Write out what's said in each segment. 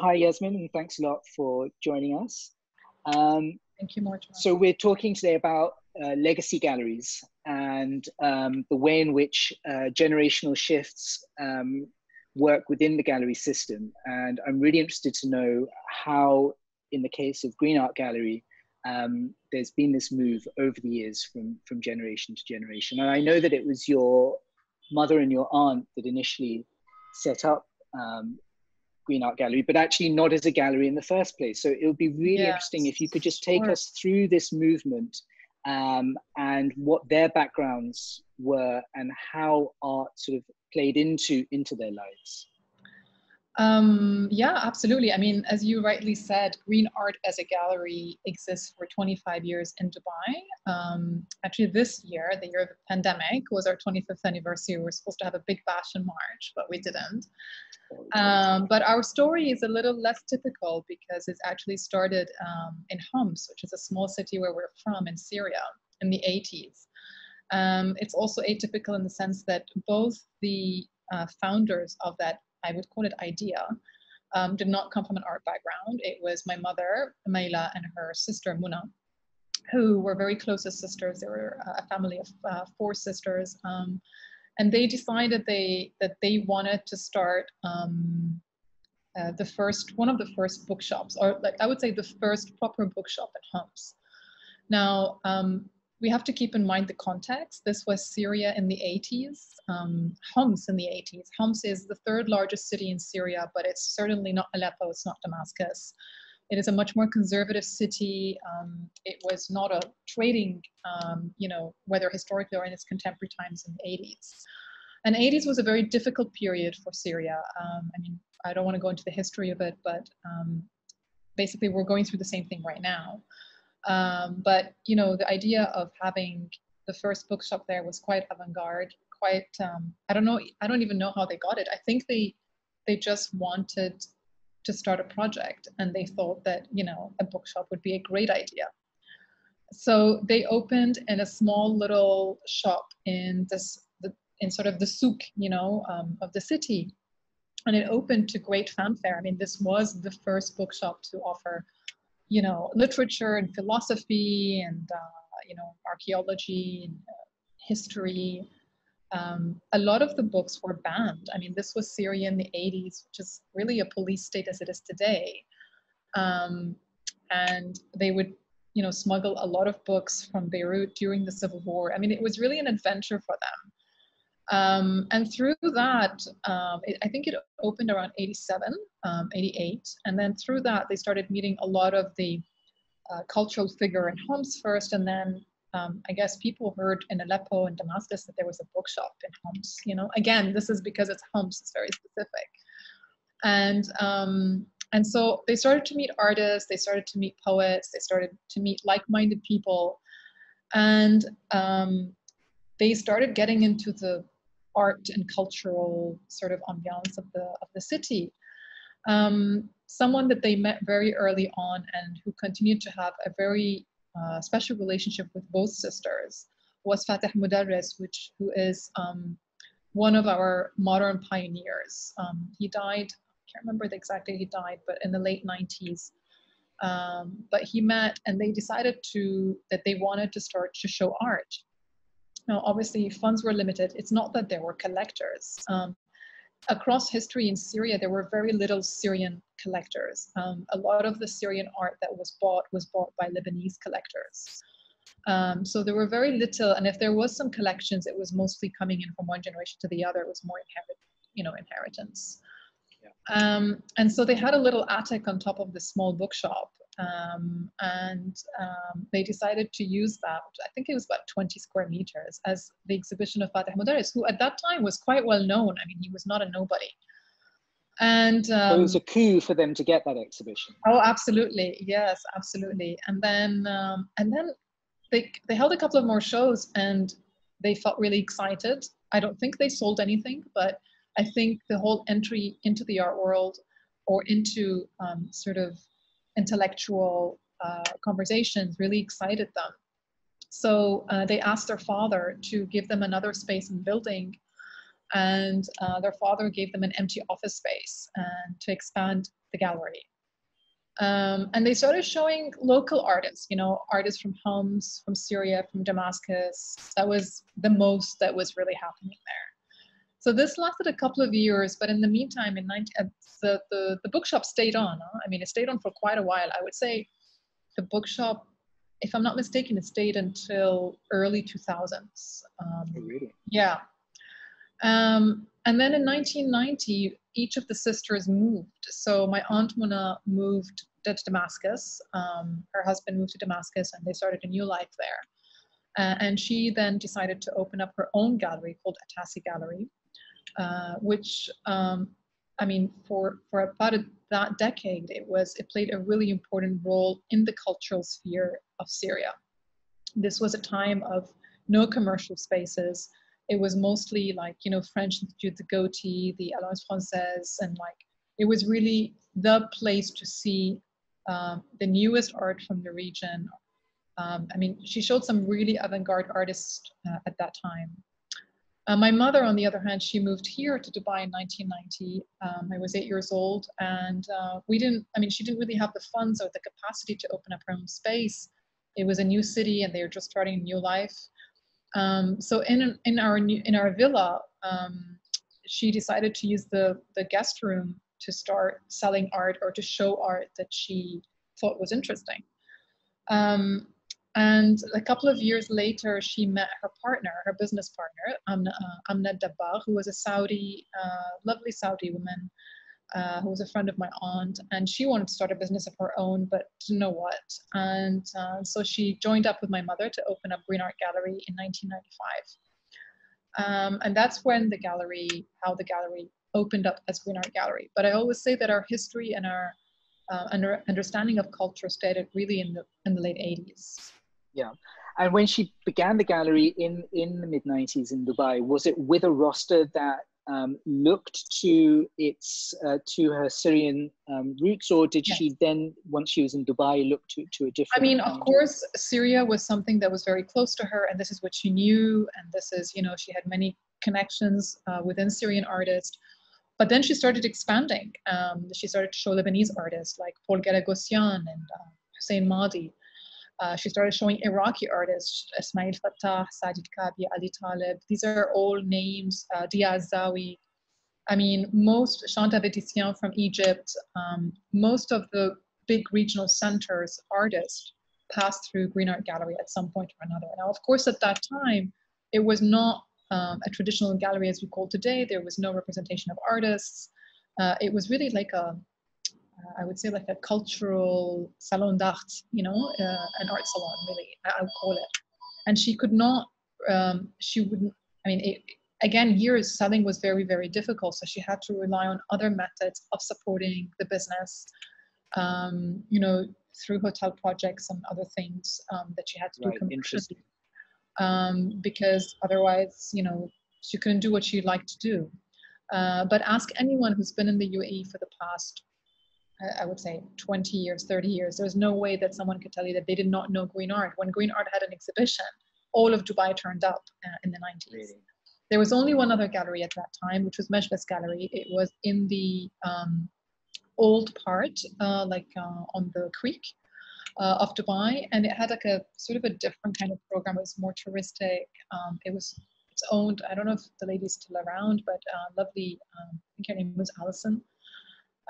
Hi, Yasmin, and thanks a lot for joining us. Um, Thank you, Mortimer. So we're talking today about uh, legacy galleries and um, the way in which uh, generational shifts um, work within the gallery system. And I'm really interested to know how, in the case of Green Art Gallery, um, there's been this move over the years from, from generation to generation. And I know that it was your mother and your aunt that initially set up um, Green Art Gallery, but actually not as a gallery in the first place. So it would be really yes. interesting if you could just take sure. us through this movement um, and what their backgrounds were and how art sort of played into into their lives. Um, yeah, absolutely. I mean, as you rightly said, Green Art as a gallery exists for 25 years in Dubai. Um, actually, this year, the year of the pandemic, was our 25th anniversary. We were supposed to have a big bash in March, but we didn't. Um, but our story is a little less typical because it's actually started um, in Homs, which is a small city where we're from in Syria in the 80s. Um, it's also atypical in the sense that both the uh, founders of that I would call it idea, um, did not come from an art background. It was my mother, Mayla, and her sister, Muna, who were very close as sisters. They were a family of uh, four sisters. Um, and they decided they that they wanted to start um, uh, the first, one of the first bookshops, or like I would say the first proper bookshop at Homs. Now, um, we have to keep in mind the context. This was Syria in the 80s, um, Homs in the 80s. Homs is the third largest city in Syria, but it's certainly not Aleppo, it's not Damascus. It is a much more conservative city. Um, it was not a trading, um, you know, whether historically or in its contemporary times in the 80s. And 80s was a very difficult period for Syria. Um, I mean, I don't want to go into the history of it, but um, basically we're going through the same thing right now. Um, but you know, the idea of having the first bookshop there was quite avant-garde. Quite, um, I don't know, I don't even know how they got it. I think they they just wanted to start a project, and they thought that you know a bookshop would be a great idea. So they opened in a small little shop in this in sort of the souk, you know, um, of the city, and it opened to great fanfare. I mean, this was the first bookshop to offer you know, literature and philosophy and, uh, you know, archaeology and uh, history. Um, a lot of the books were banned. I mean, this was Syria in the 80s, which is really a police state as it is today. Um, and they would, you know, smuggle a lot of books from Beirut during the civil war. I mean, it was really an adventure for them. Um, and through that, um, it, I think it opened around 87, um, 88. And then through that, they started meeting a lot of the uh, cultural figure in Homs first. And then um, I guess people heard in Aleppo and Damascus that there was a bookshop in Homs. You know, again, this is because it's Homs, it's very specific. And um, and so they started to meet artists, they started to meet poets, they started to meet like-minded people, and um, they started getting into the art and cultural sort of ambiance of the of the city. Um, someone that they met very early on and who continued to have a very uh, special relationship with both sisters was Fateh Mudarris, which who is um, one of our modern pioneers. Um, he died, I can't remember the exact he died, but in the late 90s. Um, but he met and they decided to that they wanted to start to show art now, obviously, funds were limited. It's not that there were collectors. Um, across history in Syria, there were very little Syrian collectors. Um, a lot of the Syrian art that was bought was bought by Lebanese collectors. Um, so there were very little, and if there was some collections, it was mostly coming in from one generation to the other. It was more inherit, you know, inheritance. Yeah. Um, and so they had a little attic on top of the small bookshop, um, and um, they decided to use that, I think it was about 20 square meters, as the exhibition of Fateh Mudarris, who at that time was quite well known. I mean, he was not a nobody. And um, it was a coup for them to get that exhibition. Oh, absolutely, yes, absolutely. And then, um, and then they they held a couple of more shows, and they felt really excited. I don't think they sold anything, but I think the whole entry into the art world or into um, sort of intellectual uh, conversations really excited them. So uh, they asked their father to give them another space in the building and uh, their father gave them an empty office space and to expand the gallery. Um, and they started showing local artists, you know, artists from Homs, from Syria, from Damascus. That was the most that was really happening there. So this lasted a couple of years, but in the meantime, in 19, uh, the, the, the bookshop stayed on. Huh? I mean, it stayed on for quite a while. I would say the bookshop, if I'm not mistaken, it stayed until early 2000s. Um, oh, really? Yeah. Um, and then in 1990, each of the sisters moved. So my aunt Mona moved to Damascus. Um, her husband moved to Damascus, and they started a new life there. Uh, and she then decided to open up her own gallery called Atassi Gallery, uh, which um, I mean, for for about a, that decade, it was it played a really important role in the cultural sphere of Syria. This was a time of no commercial spaces. It was mostly like you know French Institute, the Goethe, the Alliance Française, and like it was really the place to see um, the newest art from the region. Um, I mean, she showed some really avant-garde artists uh, at that time. Uh, my mother, on the other hand, she moved here to Dubai in 1990. Um, I was eight years old, and uh, we didn't. I mean, she didn't really have the funds or the capacity to open up her own space. It was a new city, and they were just starting a new life. Um, so in in our new, in our villa, um, she decided to use the the guest room to start selling art or to show art that she thought was interesting. Um, and a couple of years later, she met her partner, her business partner, Amna, uh, who was a Saudi, uh, lovely Saudi woman, uh, who was a friend of my aunt. And she wanted to start a business of her own, but didn't know what. And uh, so she joined up with my mother to open up Green Art Gallery in 1995. Um, and that's when the gallery, how the gallery opened up as Green Art Gallery. But I always say that our history and our uh, under, understanding of culture started really in the in the late 80s. Yeah, and when she began the gallery in in the mid 90s in Dubai, was it with a roster that um, looked to its uh, to her Syrian um, roots, or did yes. she then, once she was in Dubai, look to to a different? I mean, of course, Syria was something that was very close to her, and this is what she knew, and this is you know she had many connections uh, within Syrian artists. But then she started expanding. Um, she started to show Lebanese artists like Paul Guiragossian and uh, Hussein Madi. Uh, she started showing Iraqi artists, Ismail Fattah, Saadi Kaabi, Ali Talib. These are all names, uh, Dia Azzawi. I mean, most, Chant Avedissian from Egypt, um, most of the big regional centers, artists, passed through Green Art Gallery at some point or another. Now, of course, at that time, it was not um, a traditional gallery as we call today. There was no representation of artists. Uh, it was really like a, I would say like a cultural salon d'art, you know, uh, an art salon really, I would call it. And she could not, um, she wouldn't, I mean, it, again, here selling was very, very difficult. So she had to rely on other methods of supporting the business, um, you know, through hotel projects and other things um, that she had to right. do commercially um, because otherwise, you know, she couldn't do what she'd like to do. Uh, but ask anyone who's been in the UAE for the past, I would say 20 years, 30 years. There's no way that someone could tell you that they did not know Green Art. When Green Art had an exhibition, all of Dubai turned up uh, in the 90s. Really? There was only one other gallery at that time, which was Majlis Gallery. It was in the um, old part, uh, like uh, on the creek uh, of Dubai, and it had like a sort of a different kind of program. It was more touristic. Um, it was it's owned. I don't know if the lady's still around, but uh, lovely. Um, I think her name was Allison.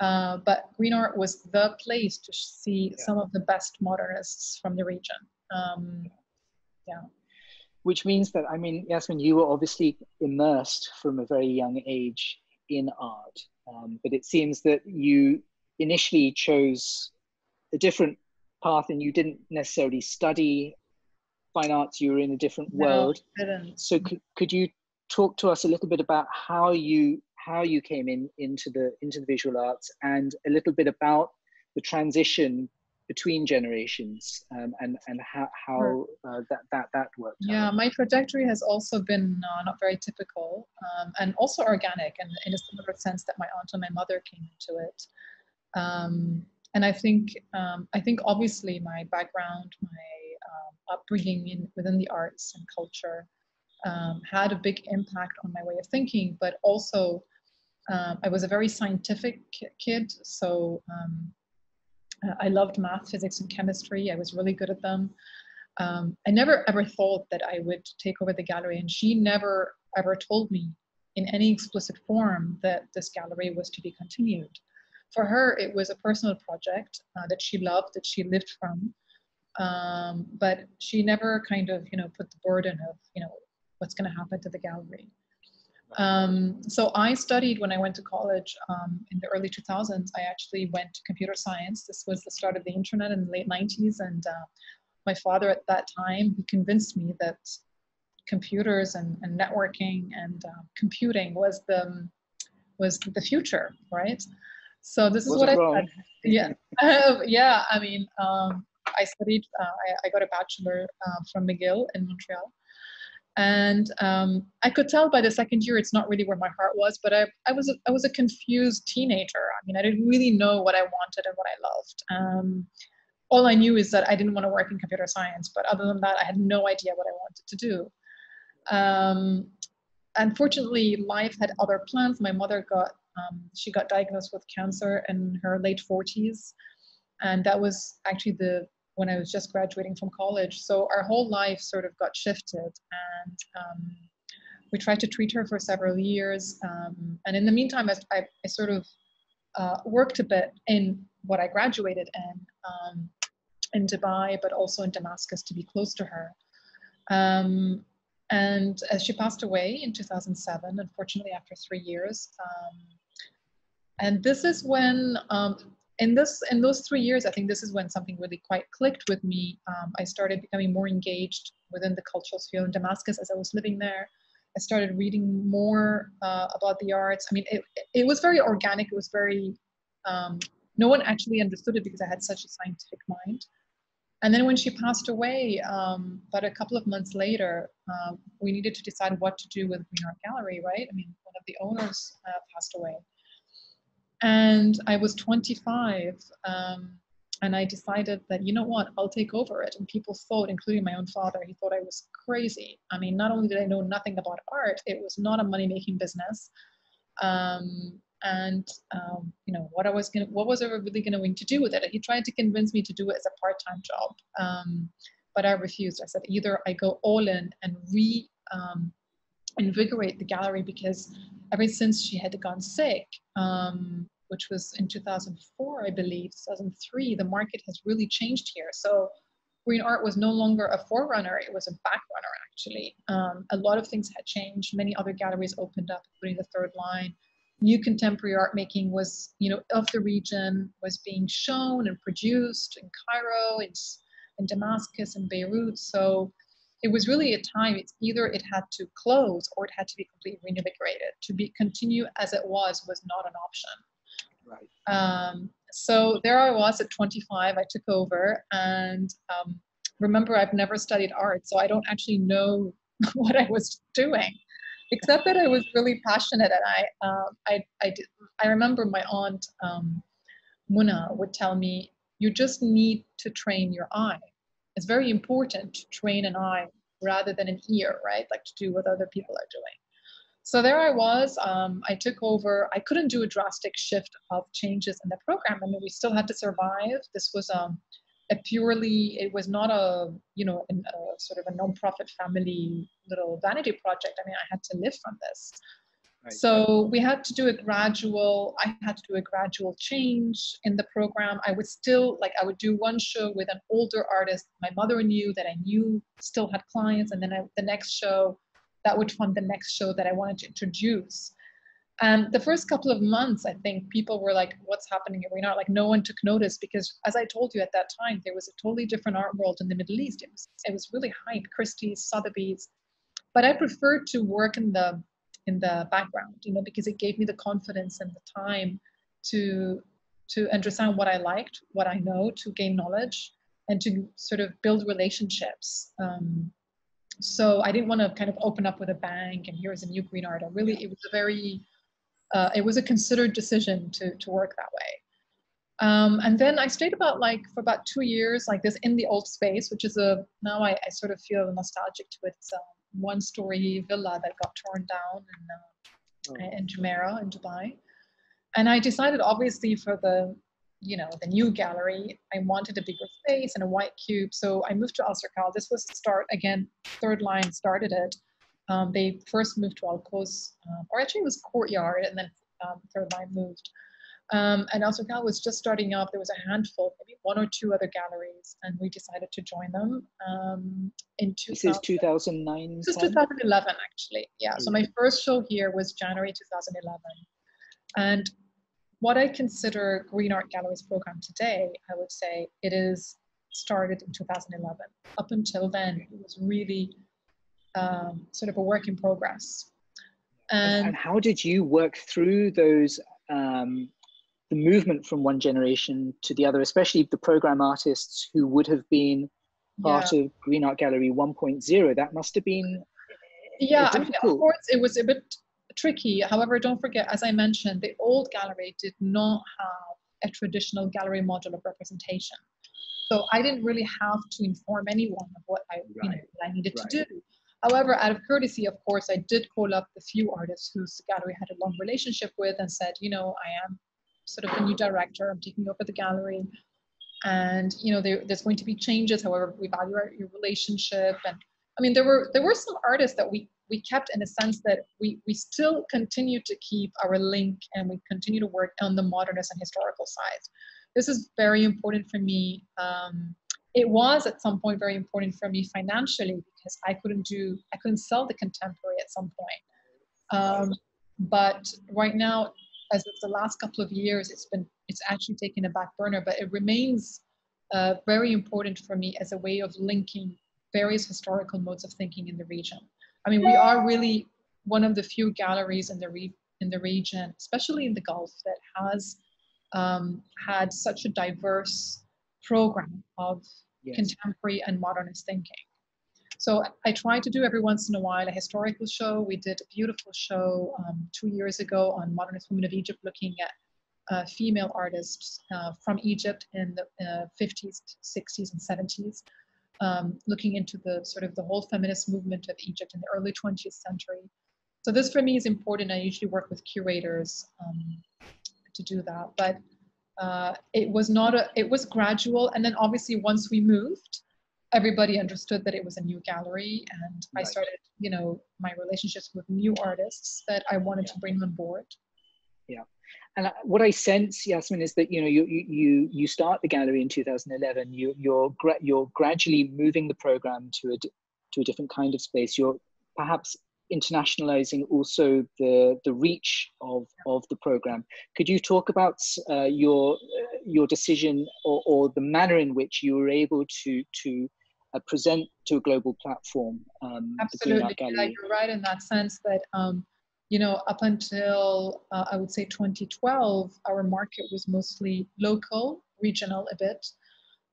Uh, but Green Art was the place to see yeah. some of the best modernists from the region. Um, yeah. Which means that I mean, Yasmin, you were obviously immersed from a very young age in art, um, but it seems that you initially chose a different path and you didn't necessarily study fine arts you were in a different no, world didn't. so could, could you talk to us a little bit about how you how you came in into the into the visual arts and a little bit about the transition between generations um, and and how, how uh, that that that worked yeah out. my trajectory has also been uh, not very typical um, and also organic and in a similar sense that my aunt and my mother came into it um, and I think um, I think obviously my background, my um, upbringing in within the arts and culture, um, had a big impact on my way of thinking, but also um, I was a very scientific kid. So um, I loved math, physics, and chemistry. I was really good at them. Um, I never ever thought that I would take over the gallery, and she never ever told me in any explicit form that this gallery was to be continued. For her, it was a personal project uh, that she loved, that she lived from, um, but she never kind of, you know, put the burden of, you know, what's going to happen to the gallery. Um, so I studied when I went to college um, in the early 2000s. I actually went to computer science. This was the start of the internet in the late 90s, and uh, my father at that time he convinced me that computers and, and networking and uh, computing was the was the future, right? So this is what I wrong? Yeah, uh, yeah. I mean, um, I studied. Uh, I, I, got a bachelor uh, from McGill in Montreal, and um, I could tell by the second year it's not really where my heart was. But I, I was a, I was a confused teenager. I mean, I didn't really know what I wanted and what I loved. Um, all I knew is that I didn't want to work in computer science, but other than that, I had no idea what I wanted to do. Um, unfortunately, life had other plans. My mother got um, she got diagnosed with cancer in her late 40s, and that was actually the when I was just graduating from college. So our whole life sort of got shifted, and um, we tried to treat her for several years. Um, and in the meantime, I, I, I sort of uh, worked a bit in what I graduated in um, in Dubai, but also in Damascus to be close to her. Um, and as she passed away in 2007, unfortunately, after three years. Um, and this is when um, in this in those three years, I think this is when something really quite clicked with me. Um, I started becoming more engaged within the cultural sphere in Damascus as I was living there. I started reading more uh, about the arts. I mean, it, it was very organic. It was very um, no one actually understood it because I had such a scientific mind. And then when she passed away, um, about a couple of months later, uh, we needed to decide what to do with Green Art Gallery, right? I mean, one of the owners uh, passed away. And I was 25, um, and I decided that, you know what, I'll take over it. And people thought, including my own father, he thought I was crazy. I mean, not only did I know nothing about art, it was not a money making business. Um, and um, you know what I was gonna, what was I really going to do with it? He tried to convince me to do it as a part-time job, um, but I refused. I said either I go all in and re um, invigorate the gallery because ever since she had gone sick, um, which was in 2004, I believe, 2003, the market has really changed here. So green art was no longer a forerunner, it was a backrunner, actually. Um, a lot of things had changed. Many other galleries opened up, including the third line. New contemporary art making was, you know, of the region, was being shown and produced in Cairo, in, in Damascus, and Beirut. So it was really a time it's either it had to close or it had to be completely reinvigorated to be continue as it was was not an option right um, so there i was at 25 i took over and um, remember i've never studied art so i don't actually know what i was doing except that i was really passionate and i uh, I, I, did, I remember my aunt um, muna would tell me you just need to train your eye it's very important to train an eye rather than an ear, right? Like to do what other people are doing. So there I was. Um, I took over. I couldn't do a drastic shift of changes in the program. I mean, we still had to survive. This was um, a purely. It was not a you know a, a sort of a nonprofit family little vanity project. I mean, I had to live from this. So we had to do a gradual, I had to do a gradual change in the program. I would still, like, I would do one show with an older artist my mother knew that I knew still had clients. And then I, the next show, that would fund the next show that I wanted to introduce. And the first couple of months, I think people were like, what's happening? We're not like, no one took notice because as I told you at that time, there was a totally different art world in the Middle East. It was, it was really hype, Christie's, Sotheby's. But I preferred to work in the in the background you know because it gave me the confidence and the time to to understand what i liked what i know to gain knowledge and to sort of build relationships um, so i didn't want to kind of open up with a bang and here's a new green art i really it was a very uh, it was a considered decision to to work that way um, and then I stayed about like for about two years, like this in the old space, which is a now I, I sort of feel nostalgic to it. It's, um, one-story villa that got torn down in, uh, oh. in Jumeirah in Dubai. And I decided, obviously, for the you know the new gallery, I wanted a bigger space and a white cube. So I moved to Alserkal. This was the start again. Third line started it. Um, they first moved to Al Quoz, uh, or actually it was Courtyard, and then um, third line moved. Um, and Alserkal was just starting up. There was a handful, maybe one or two other galleries, and we decided to join them um, in 2000. This is 2009? This is 2011, actually. Yeah. So my first show here was January 2011. And what I consider Green Art Galleries program today, I would say it is started in 2011. Up until then, it was really um, sort of a work in progress. And, and, how did you work through those um, the movement from one generation to the other, especially the program artists who would have been part yeah. of Green Art Gallery 1.0. That must have been yeah. I mean, of course, it was a bit tricky. However, don't forget, as I mentioned, the old gallery did not have a traditional gallery model of representation. So I didn't really have to inform anyone of what I, right. you know, what I needed right. to do. However, out of courtesy, of course, I did call up the few artists whose gallery had a long relationship with and said, you know, I am sort of the new director. I'm taking over the gallery. And you know, there, there's going to be changes. However, we value our, your relationship. And I mean, there were there were some artists that we we kept in a sense that we we still continue to keep our link and we continue to work on the modernist and historical side. This is very important for me. Um, it was at some point very important for me financially because I couldn't do I couldn't sell the contemporary at some point. Um, but right now as of the last couple of years, it's been it's actually taken a back burner, but it remains uh, very important for me as a way of linking various historical modes of thinking in the region. I mean, we are really one of the few galleries in the re- in the region, especially in the Gulf, that has um, had such a diverse program of yes. contemporary and modernist thinking. So I try to do every once in a while a historical show. We did a beautiful show um, two years ago on Modernist Women of Egypt, looking at uh, female artists uh, from Egypt in the uh, 50s, 60s, and 70s, um, looking into the sort of the whole feminist movement of Egypt in the early 20th century. So this for me is important. I usually work with curators um, to do that, but uh, it was not a, it was gradual. And then obviously once we moved, everybody understood that it was a new gallery and right. i started you know my relationships with new artists that i wanted yeah. to bring on board and what i sense yasmin is that you know you you you start the gallery in 2011 you you're you're gradually moving the program to a to a different kind of space. You're perhaps internationalizing also the the reach of of the program. Could you talk about uh, your uh, your decision or, or the manner in which you were able to to uh, present to a global platform. Um, Absolutely, yeah, you're right in that sense that um, you know up until uh, I would say 2012, our market was mostly local, regional a bit,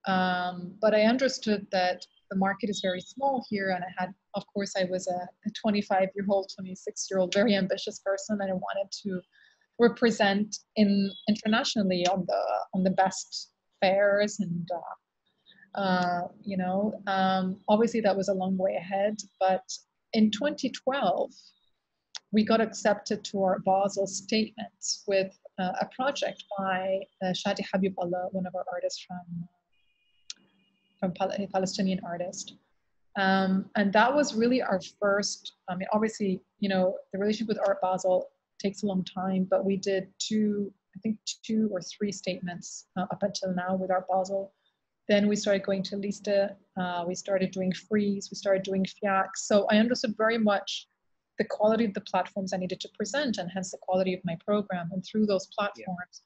um, but I understood that the market is very small here, and I had, of course, I was a 25 year old, 26 year old, very ambitious person, and I wanted to represent in internationally on the on the best fairs and uh, uh, you know, um, obviously that was a long way ahead, but in 2012, we got accepted to our Basel statements with uh, a project by uh, Shadi Habib Allah, one of our artists from, from Pal- a Palestinian artist. Um, and that was really our first, I mean, obviously, you know, the relationship with Art Basel takes a long time, but we did two, I think two or three statements uh, up until now with Art Basel. Then we started going to Liste. Uh, we started doing Frieze, We started doing FIAC. So I understood very much the quality of the platforms I needed to present and hence the quality of my program and through those platforms.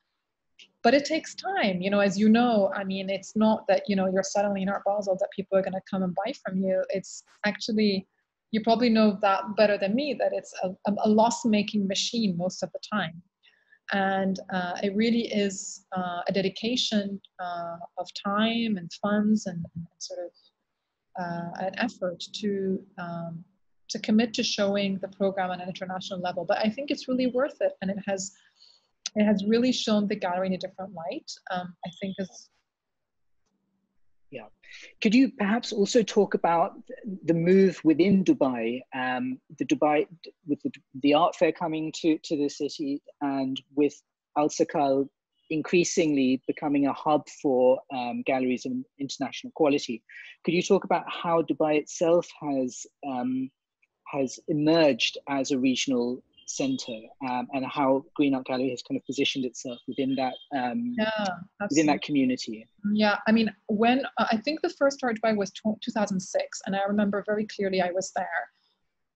Yeah. But it takes time, you know, as you know, I mean, it's not that, you know, you're suddenly in Art Basel that people are going to come and buy from you. It's actually, you probably know that better than me, that it's a, a loss making machine most of the time. And uh, it really is uh, a dedication uh, of time and funds and, and sort of uh, an effort to um, to commit to showing the program on an international level. But I think it's really worth it, and it has it has really shown the gallery in a different light. Um, I think as Yeah. Could you perhaps also talk about the move within Dubai, um, the Dubai with the, the, art fair coming to, to the city and with Alserkal increasingly becoming a hub for um, galleries of international quality. Could you talk about how Dubai itself has um, has emerged as a regional center um, and how Green Art Gallery has kind of positioned itself within that um, yeah, within that community. Yeah, I mean, when uh, I think the first art buy was 2006, and I remember very clearly I was there,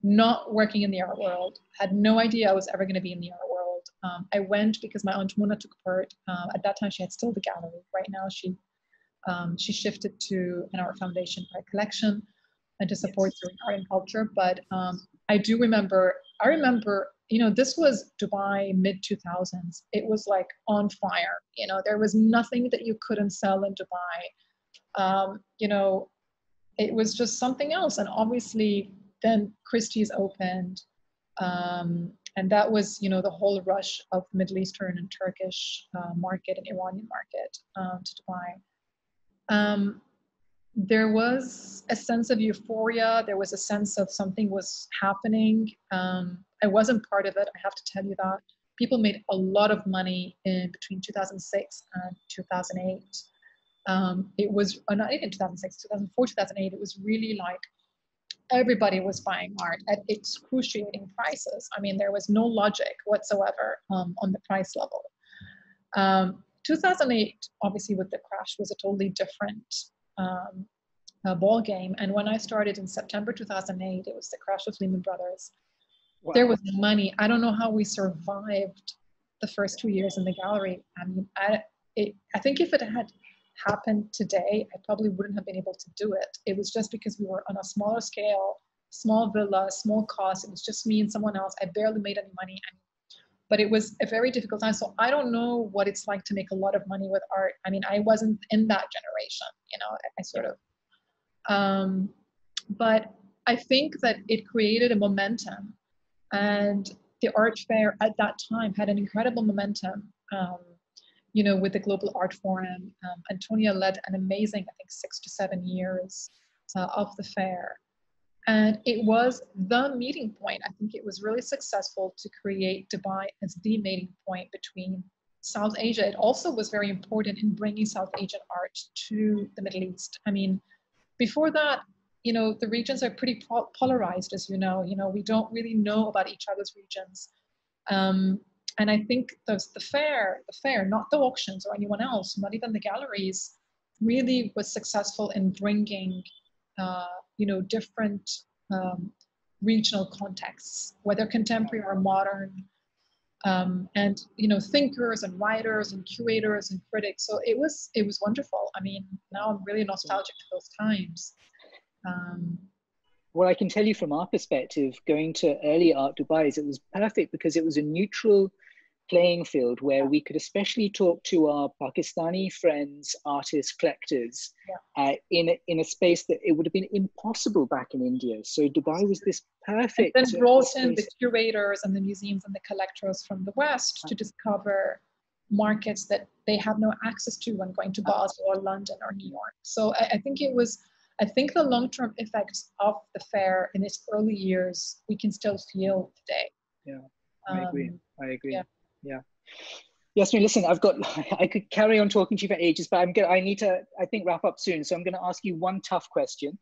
not working in the art world, had no idea I was ever going to be in the art world. Um, I went because my aunt Mona took part. Uh, at that time, she had still the gallery. Right now, she um, she shifted to an art foundation art collection and to support yes. art and culture. But um, I do remember, I remember you know, this was Dubai mid 2000s. It was like on fire. You know, there was nothing that you couldn't sell in Dubai. Um, you know, it was just something else. And obviously, then Christie's opened. Um, and that was, you know, the whole rush of Middle Eastern and Turkish uh, market and Iranian market um, to Dubai. There was a sense of euphoria. There was a sense of something was happening. Um, I wasn't part of it. I have to tell you that. People made a lot of money in between 2006 and 2008. Um, it was uh, not even 2006, 2004, 2008. It was really like everybody was buying art at excruciating prices. I mean, there was no logic whatsoever um, on the price level. Um, 2008, obviously, with the crash, was a totally different um, uh, ball game. And when I started in September 2008, it was the crash of Lehman Brothers. Wow. There was money. I don't know how we survived the first two years in the gallery. I mean, I, it, I think if it had happened today, I probably wouldn't have been able to do it. It was just because we were on a smaller scale, small villa, small cost. It was just me and someone else. I barely made any money. And, but it was a very difficult time. So I don't know what it's like to make a lot of money with art. I mean, I wasn't in that generation, you know, I, I sort of, um, but I think that it created a momentum and the art fair at that time had an incredible momentum. Um, you know, with the Global Art Forum, um, Antonia led an amazing, I think, six to seven years uh, of the fair. And it was the meeting point. I think it was really successful to create Dubai as the meeting point between South Asia. It also was very important in bringing South Asian art to the Middle East. I mean, before that, you know, the regions are pretty polarized, as you know. You know, we don't really know about each other's regions. Um, and I think the, the fair, the fair, not the auctions or anyone else, not even the galleries, really was successful in bringing, uh, you know, different um, regional contexts, whether contemporary or modern, um, and you know, thinkers and writers and curators and critics. So it was it was wonderful. I mean, now I'm really nostalgic to those times. Um, I can tell you from our perspective, going to early Art Dubai, is it was perfect because it was a neutral playing field where we could especially talk to our Pakistani friends, artists, collectors, yeah. uh, in a, in a space that it would have been impossible back in India. So Dubai was this perfect. And then brought in the curators and the museums and the collectors from the West to discover markets that they have no access to when going to Basel or London or New York. So I, I think it was I think the long-term effects of the fair in its early years we can still feel today. Yeah, I um, agree. I agree. Yeah. Yeah. Yasmin, listen, I've got, I could carry on talking to you for ages, but I'm going to, I need to, I think, wrap up soon. So I'm going to ask you one tough question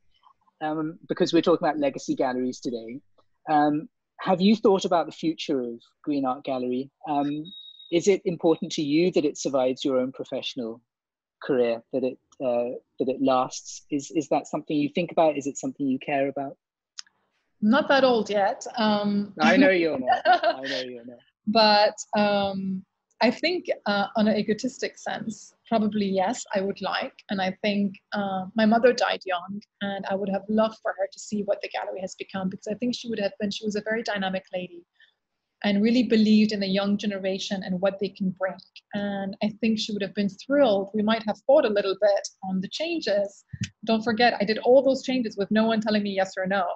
um, because we're talking about legacy galleries today. Um, have you thought about the future of Green Art Gallery? Um, is it important to you that it survives your own professional career, that it uh, that it lasts? Is is that something you think about? Is it something you care about? Not that old yet. Um, I know you're not. I know you're not. But um, I think, uh, on an egotistic sense, probably yes, I would like. And I think uh, my mother died young, and I would have loved for her to see what the gallery has become because I think she would have been. She was a very dynamic lady and really believed in the young generation and what they can bring. And I think she would have been thrilled. We might have fought a little bit on the changes. Don't forget, I did all those changes with no one telling me yes or no.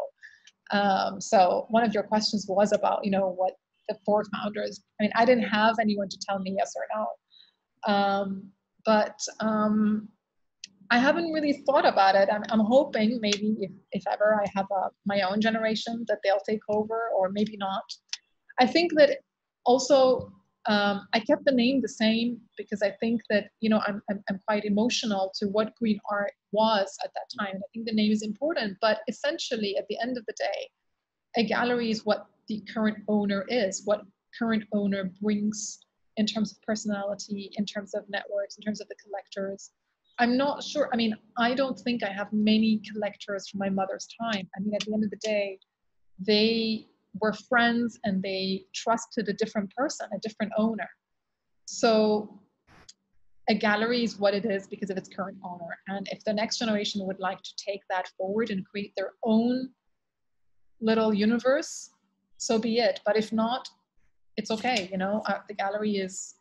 Um, so one of your questions was about, you know, what the four founders. I mean, I didn't have anyone to tell me yes or no. Um, but um, I haven't really thought about it. I'm, I'm hoping maybe if, if ever I have a, my own generation that they'll take over, or maybe not. I think that also um, I kept the name the same because I think that you know I'm, I'm, I'm quite emotional to what green art was at that time. And I think the name is important, but essentially at the end of the day, a gallery is what the current owner is, what current owner brings in terms of personality, in terms of networks, in terms of the collectors. I'm not sure. I mean, I don't think I have many collectors from my mother's time. I mean, at the end of the day, they were friends and they trusted a different person, a different owner. So a gallery is what it is because of its current owner. And if the next generation would like to take that forward and create their own little universe, so be it. But if not, it's okay. You know, uh, the gallery is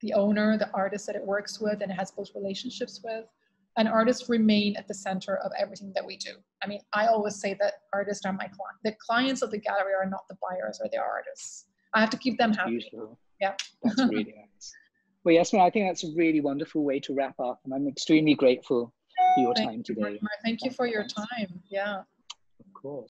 the owner, the artist that it works with and it has built relationships with. And artists remain at the center of everything that we do. I mean, I always say that artists are my client. The clients of the gallery are not the buyers or the artists. I have to keep them happy. Beautiful. Yeah. That's really nice. Well, Yasmin, I think that's a really wonderful way to wrap up. And I'm extremely grateful for your Thank time you, today. Thank you for your time. Yeah. Of course.